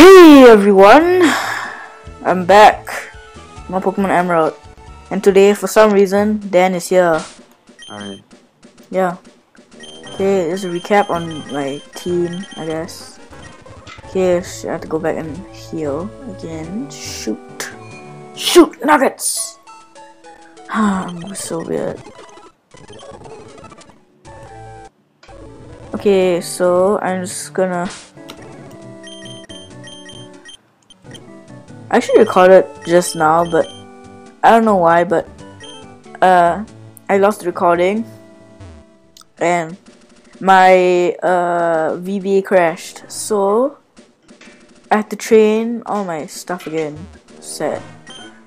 Hey everyone! I'm back. My Pokemon Emerald. And today, for some reason, Dan is here. Alright. Yeah. Okay, there's a recap on my team, I guess. Okay, so I have to go back and heal again. Shoot. Shoot! Nuggets! I'm so weird. Okay, so I'm just gonna I actually recorded just now, but I don't know why, but uh, I lost the recording and my uh, VBA crashed. So I had to train all my stuff again. Sad.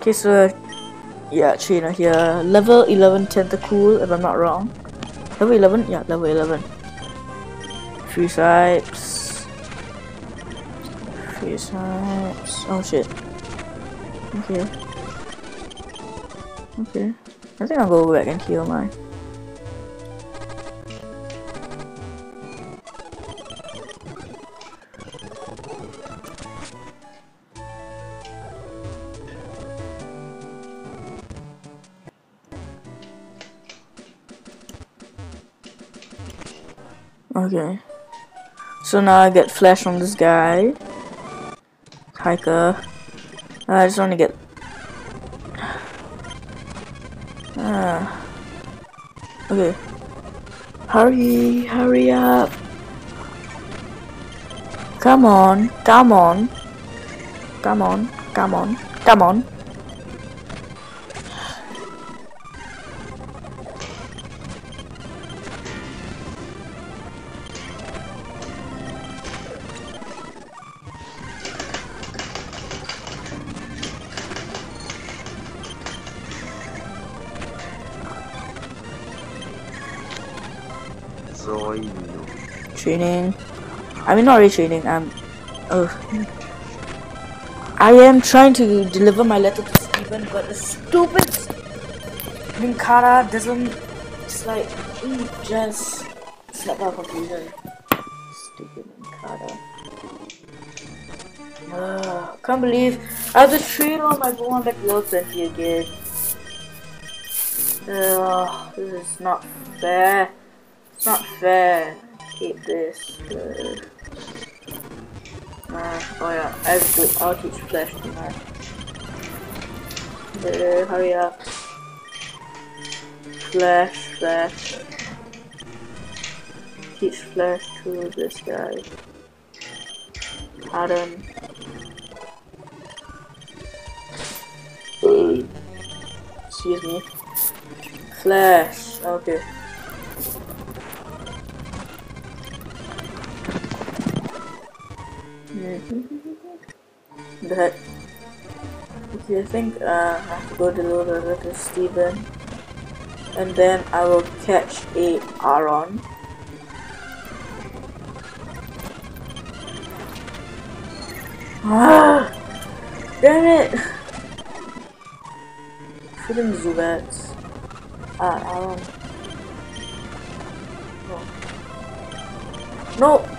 Okay, so yeah, trainer here. Level 11 Tentacool, if I'm not wrong. Level 11? Yeah, level 11. Free swipes. Free swipes. Oh shit. Okay. Okay. I think I'll go back and heal my. Okay. So now I get flash from this guy. Hiker. I just want to get. Ah. Okay. Hurry, hurry up. Come on, come on. Come on, come on, come on. Training. I mean, not really training. I'm. Oh. I am trying to deliver my letter to Steven, but the stupid Minkara doesn't. It's like. Just. Snap out confusion. Stupid Minkara. Ah, can't believe I have to train all my Pokemon back to level 20 again. Ugh, this is not fair. It's not fair. Hate this. Uh, oh yeah, I have to. I'll teach Flash tonight. Uh, hurry up. Flash, Flash. Teach Flash to this guy. Adam. Excuse me. Flash. Okay. The heck? Okay, I think uh, I have to go deliver to Steven. And then I will catch a Aron. Ah! Damn it! Freaking Zubats. Ah, Aron. No. No!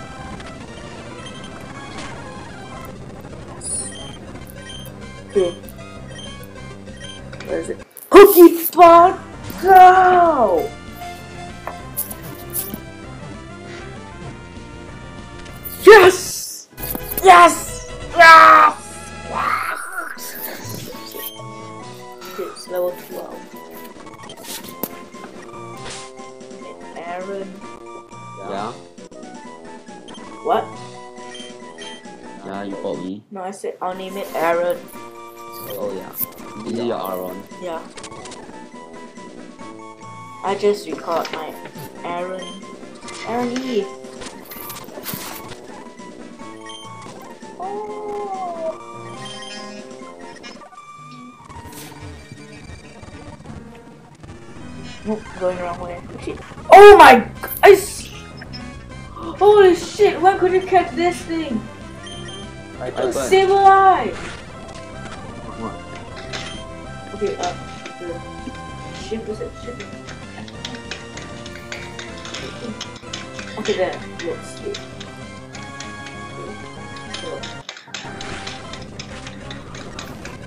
Okay. Where is it? Pokeball Go! Yes! Yes! Yes! Yes! Okay, it's level 12. Aaron. Yeah? What? Yeah, you called me. No, I said I'll name it Aaron. Oh yeah. Is it your Aaron? Yeah. I just recalled my Aaron. Aaron E. Oh. Nope, going the wrong way. Shit. Oh my! I s- Holy shit! When could you catch this thing? I Oh, Sableye! Okay, uh, the ship it? Ship. Okay, there. Let's see.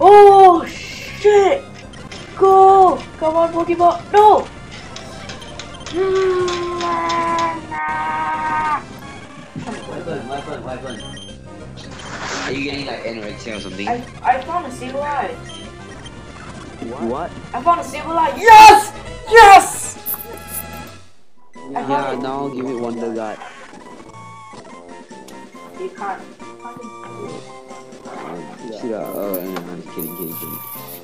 Oh shit! Go! Come on, Pokeball! No! Weapon, weapon, weapon. Are you getting like anorexia or something? I I found a Sableye. What? I found a Sableye. Yes! Yes! I Yeah, found it. now give it Wonder Guard. You can't. Shit, uh, oh, no, no, just kidding, kidding, kidding.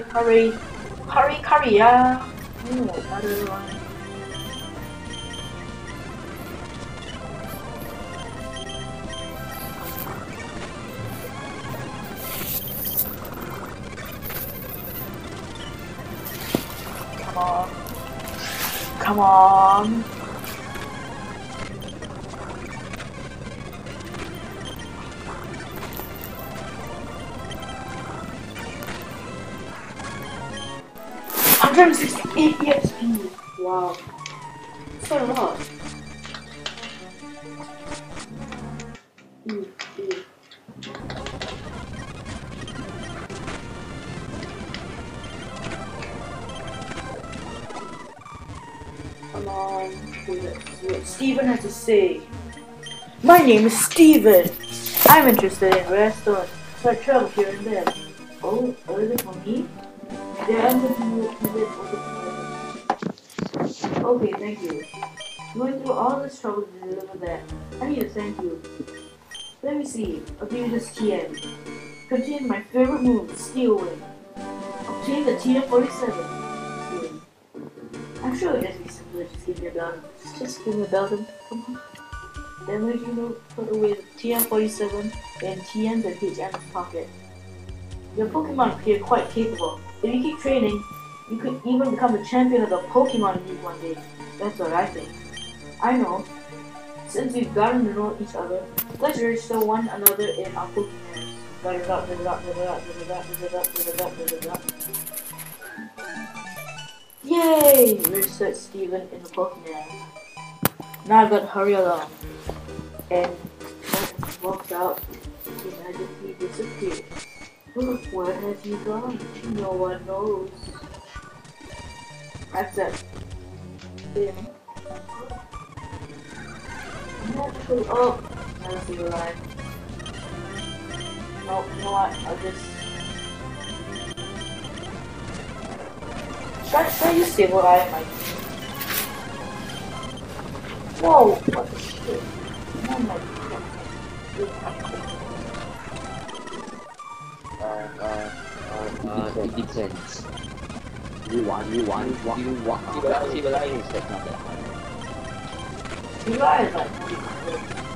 Hurry, hurry, hurry, yeah. Oh, one. Come on. Come on. Hundred and sixty-eight EXP. Wow. So a lot. Come on. Steven has to say. My name is Steven. I'm interested in redstone, so I travel here and there. Oh, early for me? To Okay, thank you. Going through all this trouble to deliver that. I need to thank you. Let me see. Obtain this TM. Contain my favorite move, Steel Wing. Obtain the TM47. I'm sure it would be simpler just give me a belt. Just give me a belt and come on. Then we know put away the TM47 and TMs and HM's pocket. Your Pokemon appear quite capable. If you keep training, you could even become the champion of the Pokemon League one day. That's what I think. I know. Since we've gotten to know each other, let's register one another in our Pokemon. Yay! Registered Steven in the Pokemon. Now I've got to hurry along. And walked out. He magically disappeared. Where has he gone? No one knows. That's it. Yeah. Natural. Oh, I see you alive. No, you know what? I'll just. Should I, should I use Sableye in my. Whoa! What the shit? Oh my Uh, uh, uh, uh, it depends. You want, you want, you want, you want. Civilize, civilize is like not that hard. Sableye is like.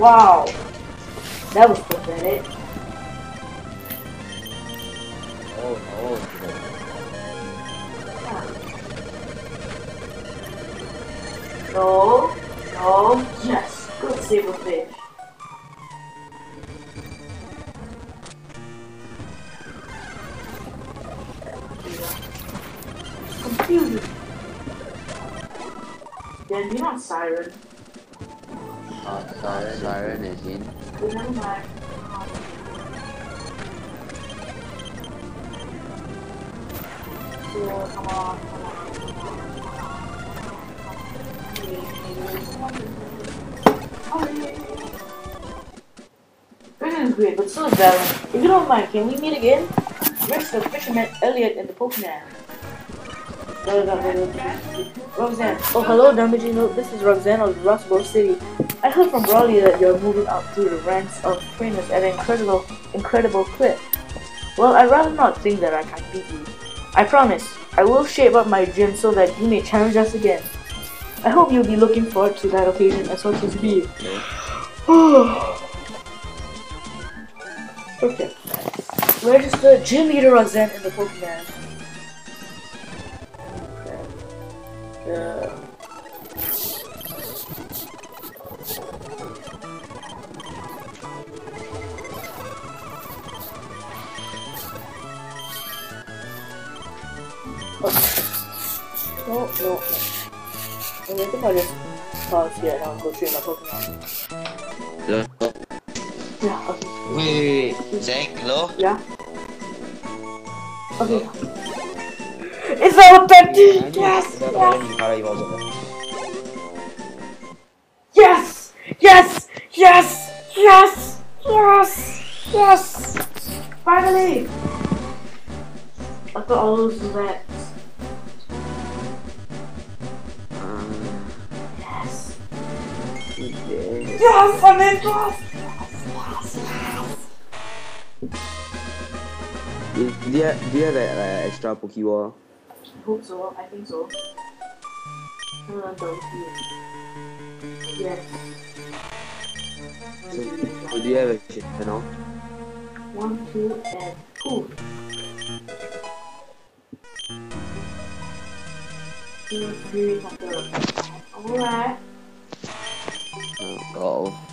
Wow. That was pathetic. Oh no. No. No. Yes. Good save a fish. Confused. Then you're not siren. On, come on. This is great, but so is Valen. If you don't mind, can we meet again? Where's the fisherman Elliot and the Pokemon? Roxanne. Oh, hello, Damagino. This is Roxanne of Rustboro City. I heard from Brawley that you're moving up through the ranks of trainers at an incredible, incredible clip. Well, I'd rather not think that I can beat you. I promise, I will shape up my gym so that you may challenge us again. I hope you'll be looking forward to that occasion as much as me. okay. Register Gym Leader Roxanne in the Pokemon. Uh, Yeah. Okay. Wait, wait, wait. Hello. Yeah. Okay. It's all empty. Yes. Yes. Yes. Yes. Yes. Yes. Yes. Finally. thought all of that. Yes! I'm in class! Yes! Do do you, do you have like extra Pokeball? I hope so. I think so. Don't Yes. So, so do you have a shit channel? One, two, and two. Two, three, four. Alright. Oh.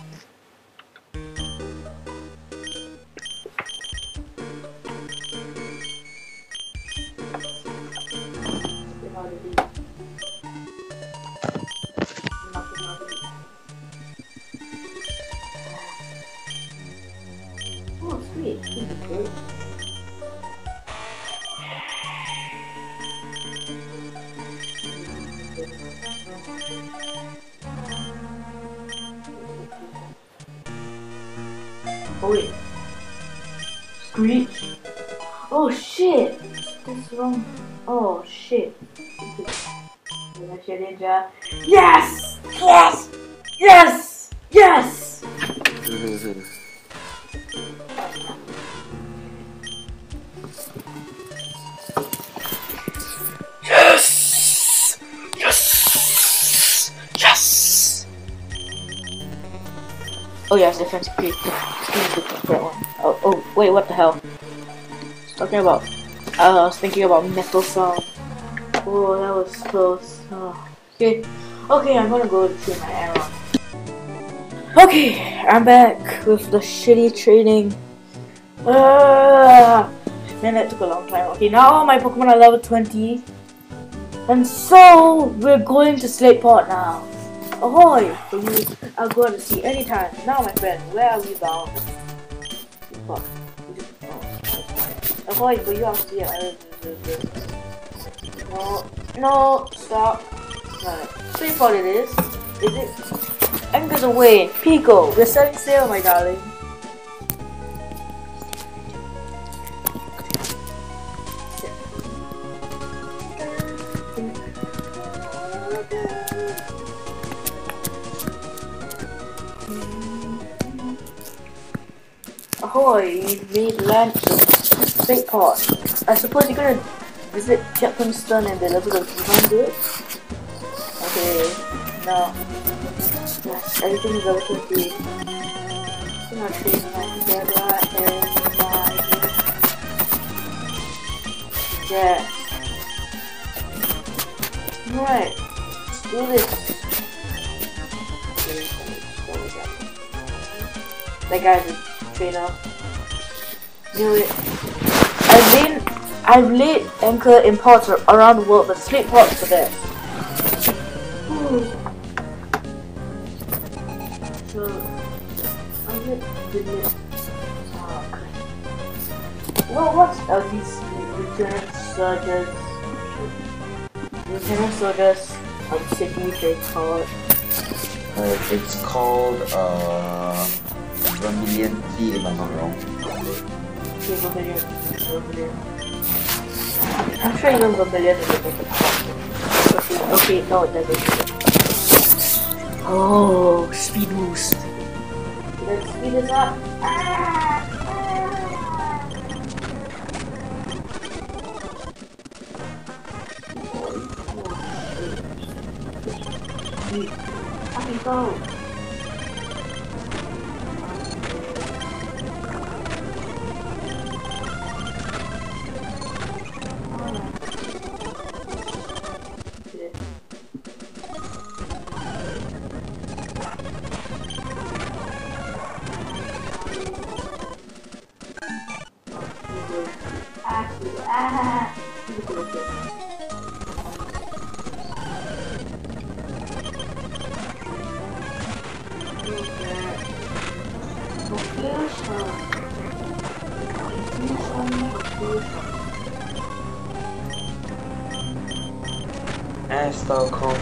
Oh wait. Screech. Oh shit. That's wrong. Oh shit. Ninja. Yes! Yes! Yes! Yes! Yes! Oh defense creep. That one. Oh, oh, wait, what the hell? Talking about. Uh, I was thinking about Metal Sound. Oh, that was close. Oh. Okay, okay, I'm gonna go to my arrow. Okay, I'm back with the shitty training. Ah, man, that took a long time. Okay, now all my Pokemon are level 20. And so, we're going to Slateport now. Ahoy! For you, I'll go to sea anytime. Now, my friend, where are we bound? Ahoy, for you, I'll see No, no, stop. Right. Slateport it is. Is it? Away. Peeko, we're setting sail, my darling. We've made land to Big Port. I suppose you're gonna visit Captain Stone and deliver the 200? Okay, now. Yes, everything is you. I'm not sure that together and uh, yeah. Right. Let's do this. That guy's a trainer. Do it. I've been I've laid anchor in ports around the world, but sleep ports are there. Well, what's uh, these Lieutenant Surges? Lieutenant Surges of City they call it. Uh, it's called uh, Vermilion Tea, if I'm not wrong. Vermilion. Vermilion. I'm sure Vermilion is a bit Okay, okay, no it doesn't. Oh, speed boost. Let's speed this up. Ah, ah. Go.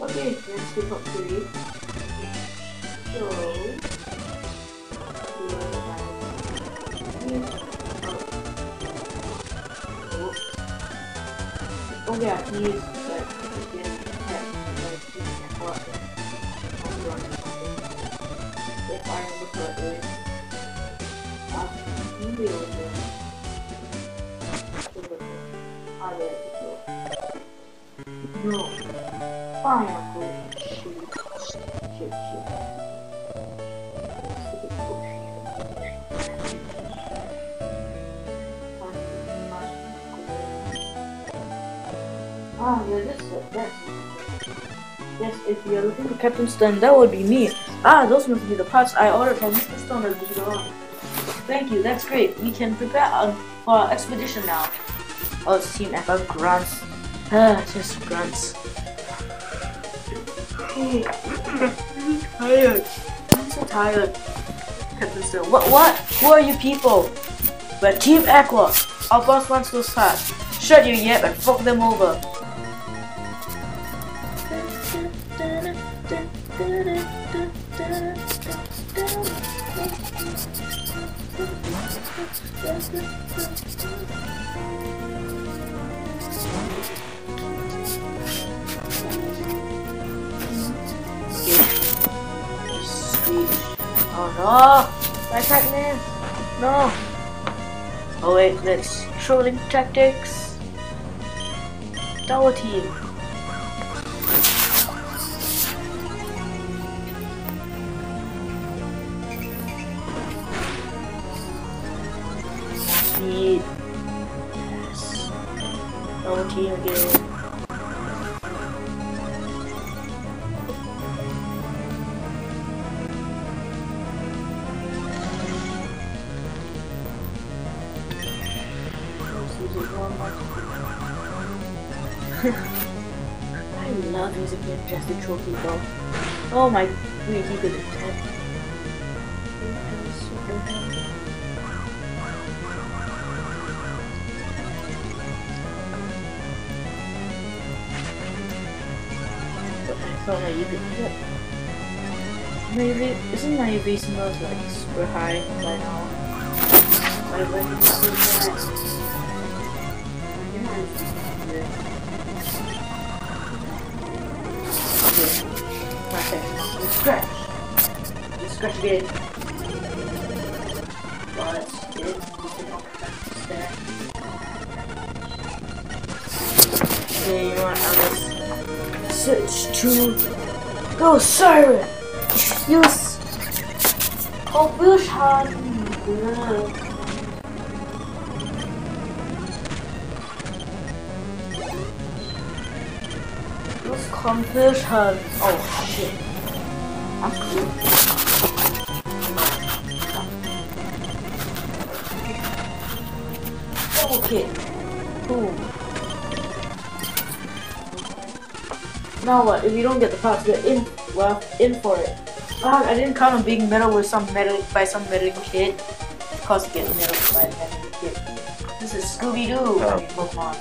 Okay, let's skip up to No. It. Yes, if you're looking for Captain Stone, that would be me. Ah, those must be the parts I ordered from Mr. Stone at the Thank you, that's great. We can prepare uh, for our expedition now. Oh, it's Team Aqua grunts. Ah, just grunts. I'm tired. I'm so tired. Captain Stone, what? What? Who are you people? We're Team Aqua. Our boss wants those parts. Shut your yap and fuck them over. Oh no! My Pac-Man! No! Oh wait, that's trolling tactics. Double team. Team again. I love using the Majestic Trophy though. Oh my, wait, he could attack. I thought like you could hit. Maybe, isn't my evasive mode like super high by now? So bad. Okay, let's scratch. Let's scratch again. Okay, you know what? I'll just switch to Go Siren! Use Confusion! Use Confusion! Oh shit. Okay. Now what? If you don't get the parts, you're in. Well, in for it. Fuck, I didn't count on being metal with some metal by some meddling kid. Cause you get metal by a meddling kid. This is Scooby Doo Oh. Pokemon.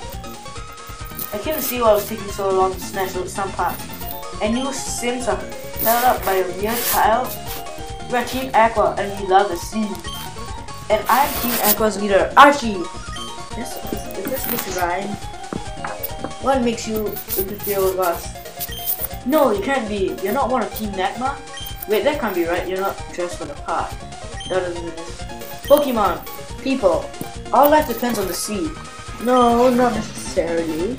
I couldn't see why it was taking so long to snatch out some parts. And you Sims are held up by a weird child. You are Team Aqua and we love the sea. And I'm Team Aqua's leader, Archie. This, is, is this Miss Ryan? What makes you interfere with us? No, you can't be. You're not one of Team Magma. Wait, that can't be right. You're not dressed for the part. Exist. Pokemon, people, all life depends on the sea. No, not necessarily.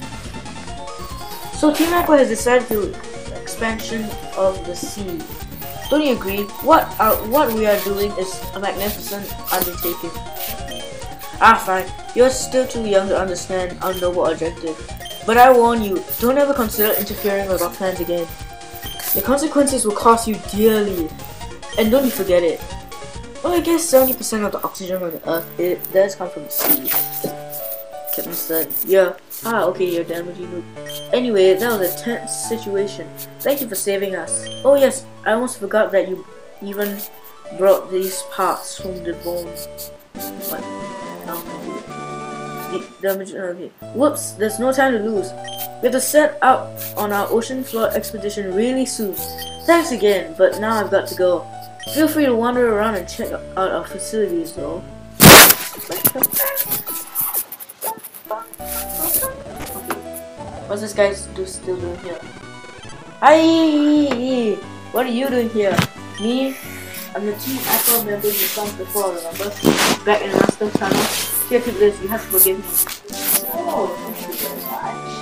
So Team Aqua has decided to expansion of the sea. Don't you agree? What are what we are doing is a magnificent undertaking. Ah, fine. You're still too young to understand our noble objective. But I warn you, don't ever consider interfering with our plans again. The consequences will cost you dearly. And don't you forget it. Well, I guess 70% of the oxygen on the earth it does come from the sea. Captain said, yeah. Ah, okay, you're damaging noob. Anyway, that was a tense situation. Thank you for saving us. Oh yes, I almost forgot that you even brought these parts from the bone. What? Damage. Uh, okay. Whoops! There's no time to lose. We have to set out on our ocean floor expedition really soon. Thanks again, but now I've got to go. Feel free to wander around and check out our facilities, though. What's this guy do, still doing here? Hi! What are you doing here? Me? I'm the Team Aqua member you saw before, remember? Back in the Master Channel. Here, take this. You have to forgive me. Oh, thank you very much.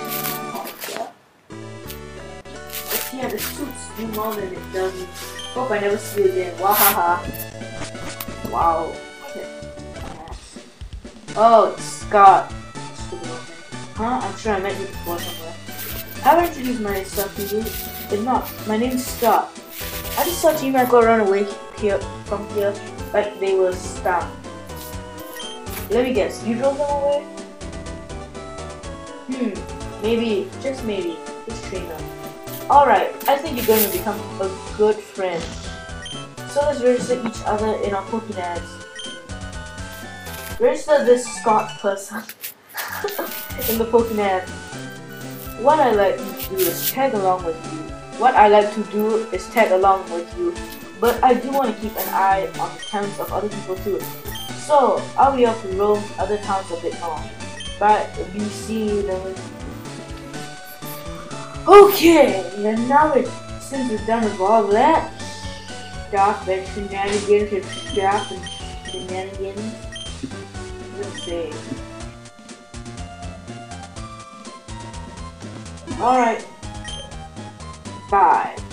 Yeah, the suits do more than it does. Hope I never see you again. Wahaha. Wow. Oh, Scott. Huh? I'm sure I met you before somewhere. I Have I introduced myself to you? If not, my name's Scott. I just saw Team Aqua run away here from here like they were stabbed. Let me guess, you drove them away? Hmm, maybe, just maybe, it's Trina. Alright, I think you're going to become a good friend. So let's register each other in our Pokédex. Register this Scott person in the Pokédex. What I like to do is tag along with you. What I like to do is tag along with you. But I do want to keep an eye on the towns of other people too. So, I'll be off to roam other towns a bit more. But we see the Okay, and now it since we're done with all that stuff and shenanigans and stuff and shenanigans. Let's see. Alright. Bye.